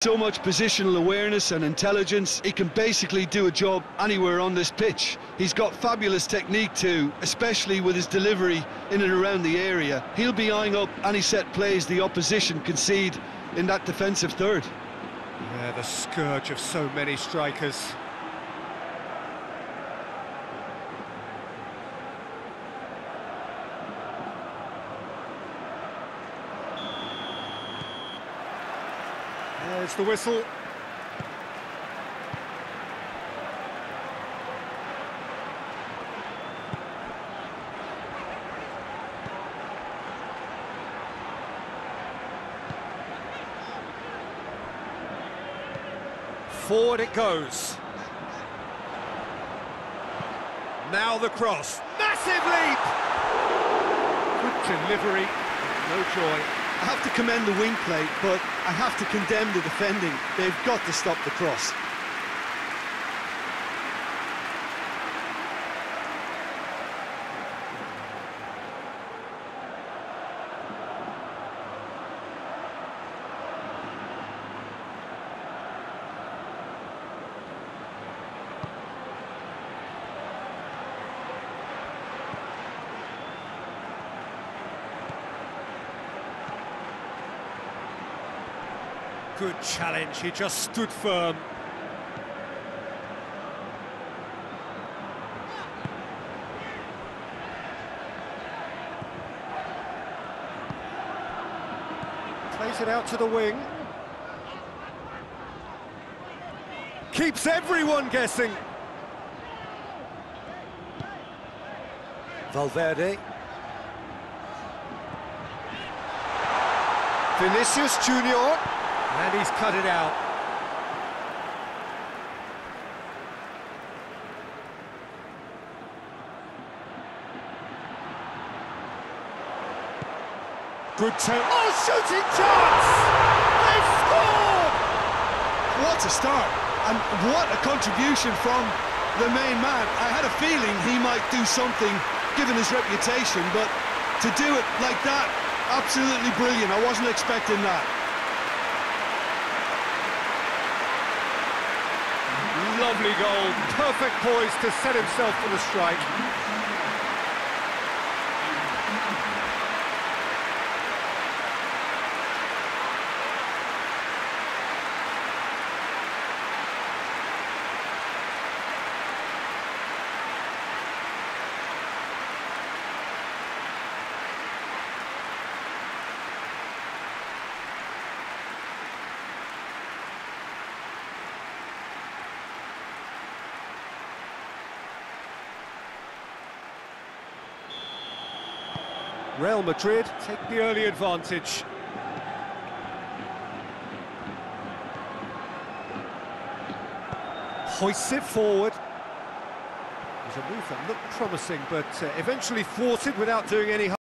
So much positional awareness and intelligence, he can basically do a job anywhere on this pitch. He's got fabulous technique too, especially with his delivery in and around the area. He'll be eyeing up any set plays the opposition concede in that defensive third. Yeah, the scourge of so many strikers. There's the whistle. Forward it goes. Now the cross. Massive leap! Good delivery, no joy. I have to commend the wing play, but I have to condemn the defending. They've got to stop the cross. Good challenge, he just stood firm. Plays it out to the wing. Keeps everyone guessing. Valverde. Vinicius Junior. And he's cut it out. Good take. Oh, shooting chance! They scored! What a start, and what a contribution from the main man. I had a feeling he might do something, given his reputation, but to do it like that, absolutely brilliant. I wasn't expecting that. Lovely goal, perfect poise to set himself for the strike. Real Madrid take the early advantage. Hoists it forward. It was a move that looked promising, but uh, eventually thwarted without doing any harm.